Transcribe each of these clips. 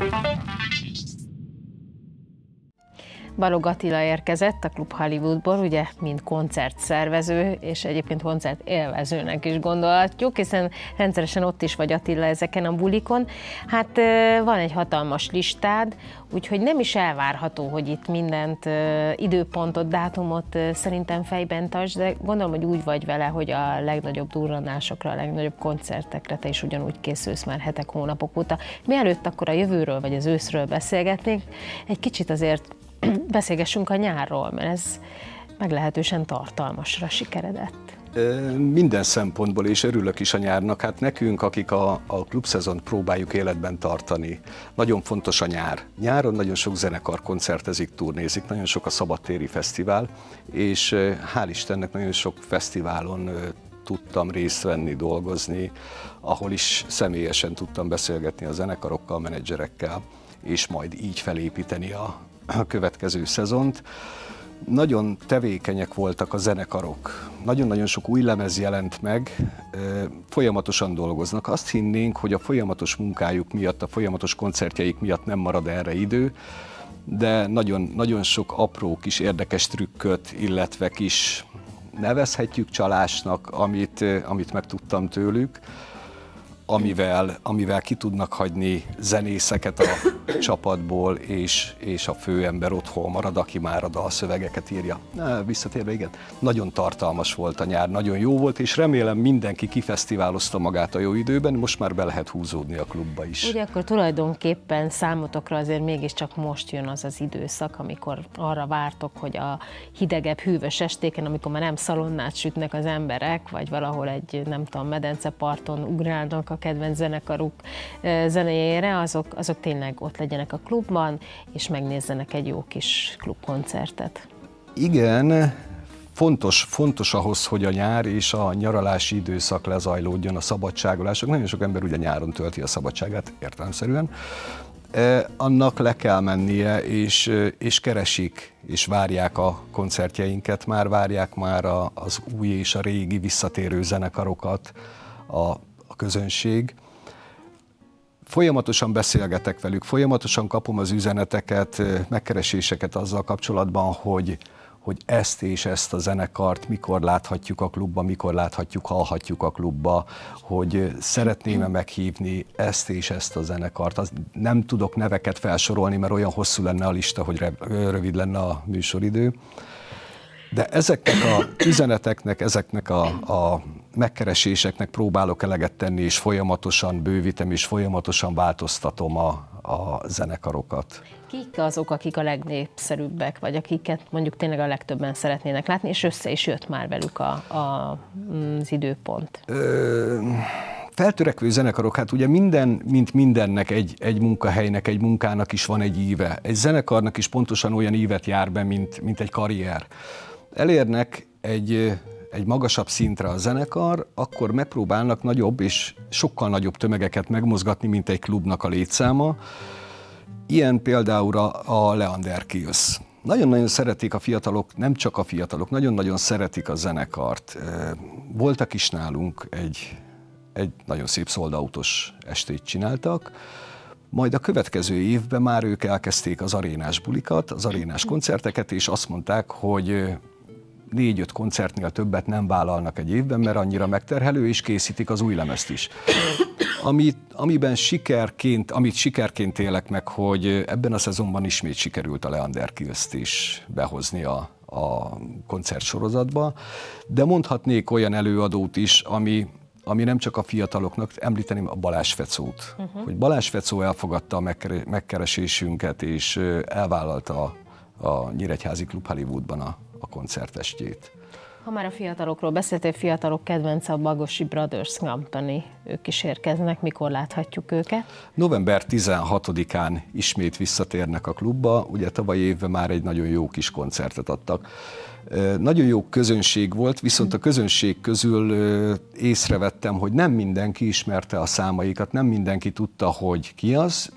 Thank you. Balog Attila érkezett a Klub Hollywoodból, ugye, mint koncertszervező, és egyébként koncert élvezőnek is gondolhatjuk, hiszen rendszeresen ott is vagy Attila ezeken a bulikon. Hát van egy hatalmas listád, úgyhogy nem is elvárható, hogy itt mindent, időpontot, dátumot szerintem fejben tarts, de gondolom, hogy úgy vagy vele, hogy a legnagyobb durranásokra, a legnagyobb koncertekre te is ugyanúgy készülsz már hetek, hónapok óta. Mielőtt akkor a jövőről vagy az őszről beszélgetnénk, egy kicsit azért beszélgessünk a nyárról, mert ez meglehetősen tartalmasra sikeredett. Minden szempontból, és örülök is a nyárnak, hát nekünk, akik a, a klubszezont próbáljuk életben tartani, nagyon fontos a nyár. Nyáron nagyon sok zenekar koncertezik, turnézik, nagyon sok a szabadtéri fesztivál, és hál' Istennek nagyon sok fesztiválon tudtam részt venni, dolgozni, ahol is személyesen tudtam beszélgetni a zenekarokkal, menedzserekkel, és majd így felépíteni a, a következő szezont. Nagyon tevékenyek voltak a zenekarok, nagyon-nagyon sok új lemez jelent meg, folyamatosan dolgoznak. Azt hinnénk, hogy a folyamatos munkájuk miatt, a folyamatos koncertjeik miatt nem marad erre idő, de nagyon, nagyon sok apró kis érdekes trükköt, illetve kis nevezhetjük csalásnak, amit, amit megtudtam tőlük amivel, amivel ki tudnak hagyni zenészeket a csapatból, és, és a főember otthon marad, aki már a dalszövegeket írja. Visszatérve, igen, nagyon tartalmas volt a nyár, nagyon jó volt, és remélem mindenki kifesztiválozta magát a jó időben, most már be lehet húzódni a klubba is. Ugye akkor tulajdonképpen számotokra azért mégiscsak most jön az az időszak, amikor arra vártok, hogy a hidegebb, hűvös estéken, amikor már nem szalonnát sütnek az emberek, vagy valahol egy, nem tudom, medenceparton ugrálnak a kedvenc zenekaruk zenéjére, azok, azok tényleg ott legyenek a klubban, és megnézzenek egy jó kis klubkoncertet. Igen, fontos, fontos ahhoz, hogy a nyár és a nyaralási időszak lezajlódjon, a szabadságolások. Nagyon sok ember ugye nyáron tölti a szabadságát értelemszerűen. E, annak le kell mennie, és, és keresik, és várják a koncertjeinket, már várják már a, az új és a régi visszatérő zenekarokat, a közönség. Folyamatosan beszélgetek velük, folyamatosan kapom az üzeneteket, megkereséseket azzal kapcsolatban, hogy, hogy ezt és ezt a zenekart mikor láthatjuk a klubba, mikor láthatjuk, hallhatjuk a klubba, hogy szeretném-e meghívni ezt és ezt a zenekart. Az nem tudok neveket felsorolni, mert olyan hosszú lenne a lista, hogy rövid lenne a műsoridő. De ezeknek a üzeneteknek, ezeknek a, a megkereséseknek próbálok eleget tenni, és folyamatosan bővítem, és folyamatosan változtatom a, a zenekarokat. Kik azok, akik a legnépszerűbbek, vagy akiket mondjuk tényleg a legtöbben szeretnének látni, és össze is jött már velük a, a, az időpont? Ö, feltörekvő zenekarok, hát ugye minden, mint mindennek, egy, egy munkahelynek, egy munkának is van egy íve. Egy zenekarnak is pontosan olyan ívet jár be, mint, mint egy karrier elérnek egy, egy magasabb szintre a zenekar, akkor megpróbálnak nagyobb és sokkal nagyobb tömegeket megmozgatni, mint egy klubnak a létszáma. Ilyen például a, Leander Kills. Nagyon-nagyon szeretik a fiatalok, nem csak a fiatalok, nagyon-nagyon szeretik a zenekart. Voltak is nálunk egy, egy nagyon szép szoldautos estét csináltak, majd a következő évben már ők elkezdték az arénás bulikat, az arénás koncerteket, és azt mondták, hogy négy-öt koncertnél többet nem vállalnak egy évben, mert annyira megterhelő, és készítik az új lemezt is. Amit, amiben sikerként, amit sikerként élek meg, hogy ebben a szezonban ismét sikerült a Leander Kills-t is behozni a, a koncertsorozatba, de mondhatnék olyan előadót is, ami, ami nem csak a fiataloknak, említeném a Balázs Fecót. Uh-huh. Hogy Balázs Fecó elfogadta a megkeresésünket, és elvállalta a, a Nyíregyházi Klub Hollywoodban a a koncertestjét. Ha már a fiatalokról beszéltél, fiatalok kedvence a Bagosi Brothers Company. Ők is érkeznek, mikor láthatjuk őket? November 16-án ismét visszatérnek a klubba. Ugye tavaly évben már egy nagyon jó kis koncertet adtak. Nagyon jó közönség volt, viszont a közönség közül észrevettem, hogy nem mindenki ismerte a számaikat, nem mindenki tudta, hogy ki az,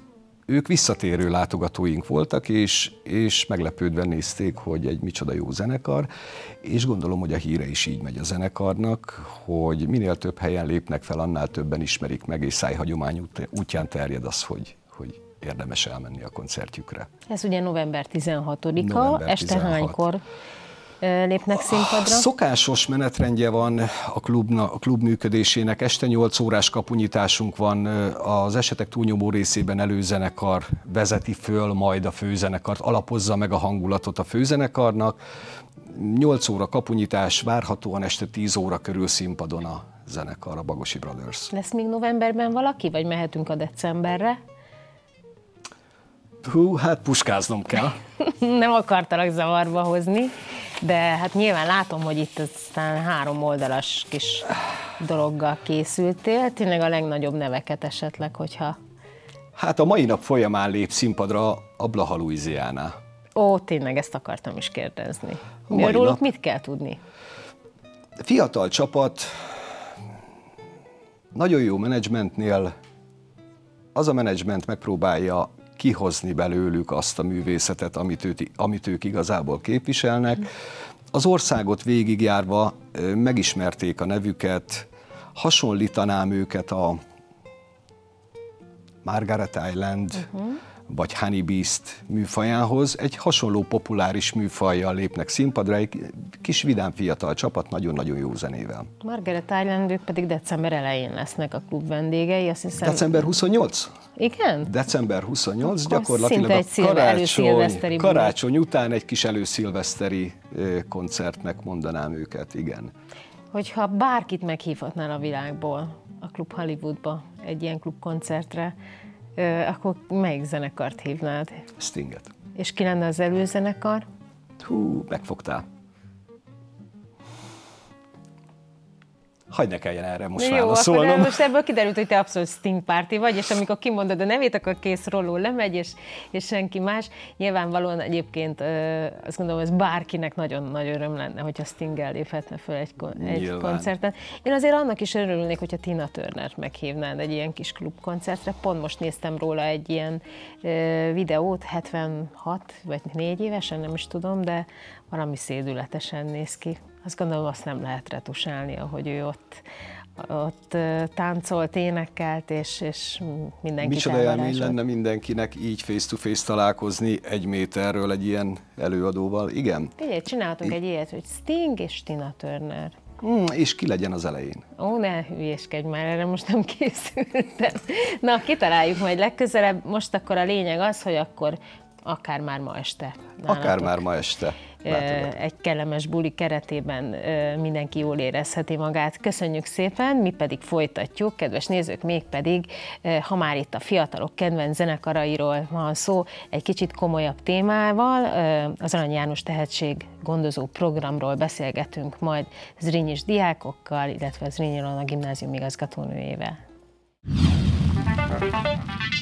ők visszatérő látogatóink voltak, és, és meglepődve nézték, hogy egy micsoda jó zenekar, és gondolom, hogy a híre is így megy a zenekarnak, hogy minél több helyen lépnek fel, annál többen ismerik meg, és szájhagyomány útján terjed az, hogy, hogy érdemes elmenni a koncertjükre. Ez ugye november 16-a, november este 16. hánykor lépnek színpadra? Szokásos menetrendje van a, klubna, a klub működésének. Este 8 órás kapunyításunk van, az esetek túlnyomó részében előzenekar vezeti föl majd a főzenekart, alapozza meg a hangulatot a főzenekarnak. 8 óra kapunyítás, várhatóan este 10 óra körül színpadon a zenekar, a Bagosi Brothers. Lesz még novemberben valaki, vagy mehetünk a decemberre? Hú, hát puskáznom kell. Nem akartalak zavarba hozni, de hát nyilván látom, hogy itt aztán három oldalas kis dologgal készültél. Tényleg a legnagyobb neveket esetleg, hogyha... Hát a mai nap folyamán lép színpadra a Blaha Louisiana. Ó, tényleg ezt akartam is kérdezni. Róluk nap... mit kell tudni? Fiatal csapat, nagyon jó menedzsmentnél az a menedzsment megpróbálja kihozni belőlük azt a művészetet, amit, őt, amit ők igazából képviselnek. Az országot végigjárva megismerték a nevüket, hasonlítanám őket a Margaret Island, uh-huh vagy Honey Beast műfajához. Egy hasonló populáris műfajjal lépnek színpadra, egy kis vidám fiatal csapat, nagyon-nagyon jó zenével. Margaret Island, ők pedig december elején lesznek a klub vendégei, azt hiszem. December 28? Igen? December 28, Akkor gyakorlatilag egy a karácsony, karácsony után egy kis előszilveszteri koncertnek mondanám őket, igen. Hogyha bárkit meghívhatnál a világból a Klub Hollywoodba egy ilyen klubkoncertre, akkor melyik zenekart hívnád? Stinget. És ki lenne az előzenekar? Hú, megfogtál. Hagyd ne kelljen erre most Jó, válaszolnom. Akkor most ebből kiderült, hogy te abszolút Sting Party vagy, és amikor kimondod a nevét, akkor kész rolló lemegy, és, és senki más. Nyilvánvalóan egyébként azt gondolom, ez bárkinek nagyon nagy öröm lenne, hogyha Sting léphetne föl egy, egy koncerten. Én azért annak is örülnék, hogyha Tina Turner-t meghívnád egy ilyen kis klubkoncertre. Pont most néztem róla egy ilyen videót, 76 vagy 4 évesen, nem is tudom, de valami szédületesen néz ki azt gondolom, azt nem lehet retusálni, ahogy ő ott, ott táncolt, énekelt, és, és mindenki Micsoda élmény lenne mindenkinek így face-to-face találkozni egy méterről egy ilyen előadóval, igen? Figyelj, csináltunk I- egy ilyet, hogy Sting és Tina Turner. Mm, és ki legyen az elején? Ó, ne hülyéskedj már, erre most nem készültem. Na, kitaláljuk majd legközelebb. Most akkor a lényeg az, hogy akkor akár már ma este. Nálatok. Akár már ma este. Látogat. Egy kellemes buli keretében mindenki jól érezheti magát. Köszönjük szépen, mi pedig folytatjuk, kedves nézők, mégpedig, ha már itt a fiatalok kedvenc zenekarairól van szó, egy kicsit komolyabb témával, az Arany János Tehetség gondozó programról beszélgetünk majd Zrínyi diákokkal, illetve Zrínyi a gimnázium igazgatónőjével. Thank you.